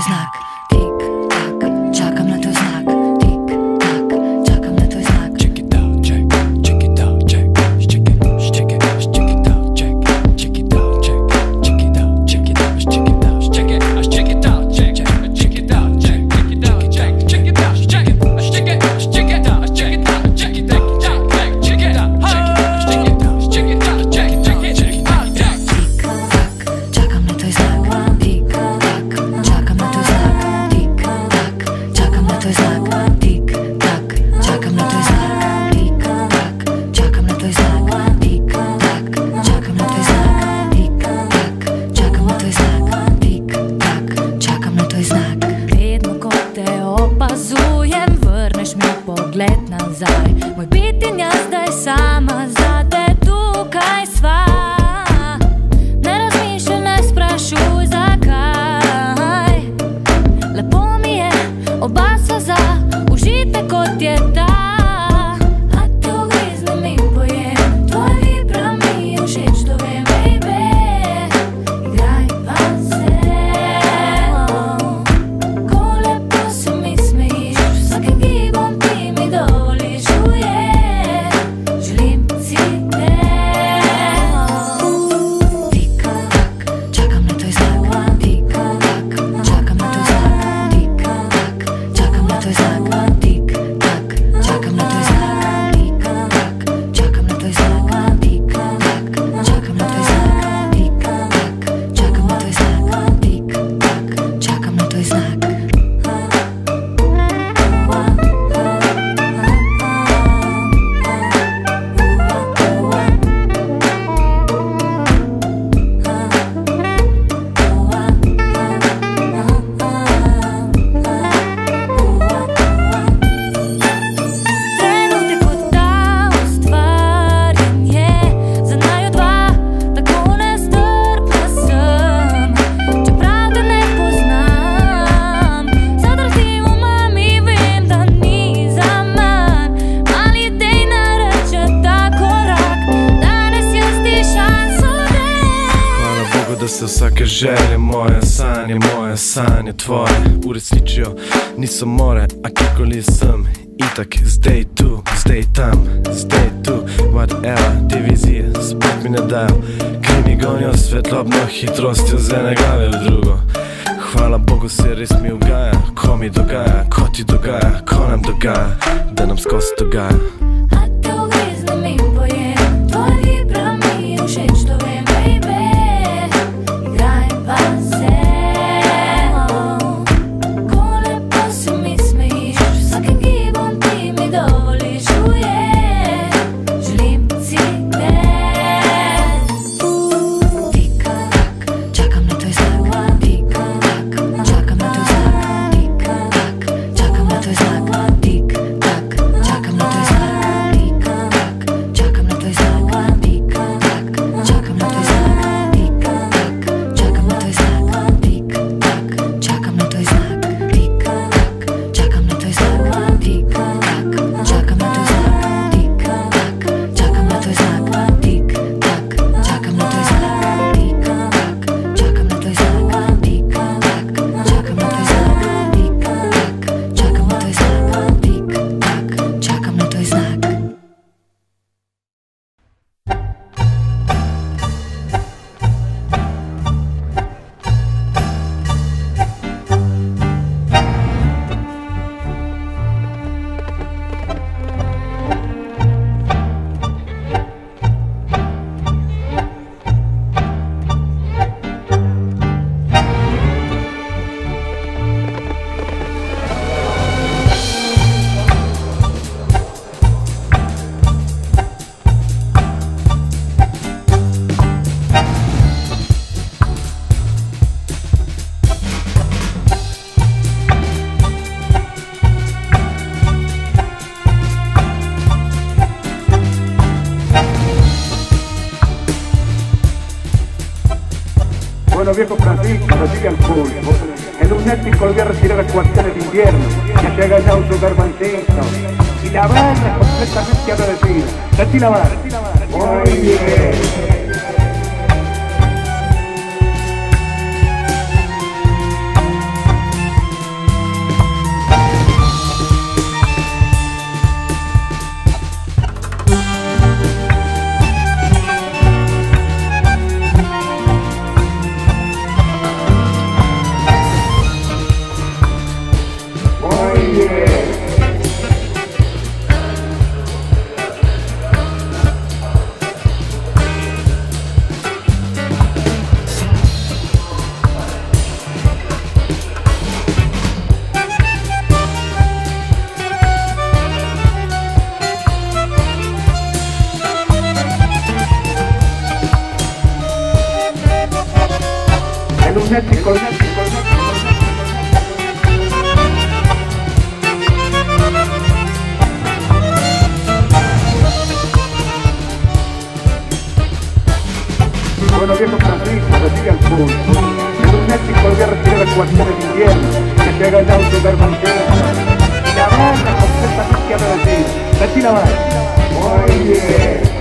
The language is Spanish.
знак. vsake želje, moje sanje, moje sanje, tvoje uresničijo, niso more, a kjerkoli sem. Itak, zdaj tu, zdaj tam, zdaj tu, whatever, divizije spet mi ne dajo, ker mi gonijo svetlobno hitrostjo z ene glave v drugo. Hvala Bogu se res mi ugaja, ko mi dogaja, ko ti dogaja, ko nam dogaja, da nam skozi dogaja. Bueno, viejo Francisco, así al público. El lunático volvió a retirar a cuartel el invierno, que se ha ganado su garbancito. Y la barra completamente agradecida. Tati la barra. El el el lunético. Bueno, viejo Francisco, recibe al pulso. El lunético debe recibir las cuarteles de invierno, que se ha ganado su lugar. Y la banda completamente. Betty la banda. Muy.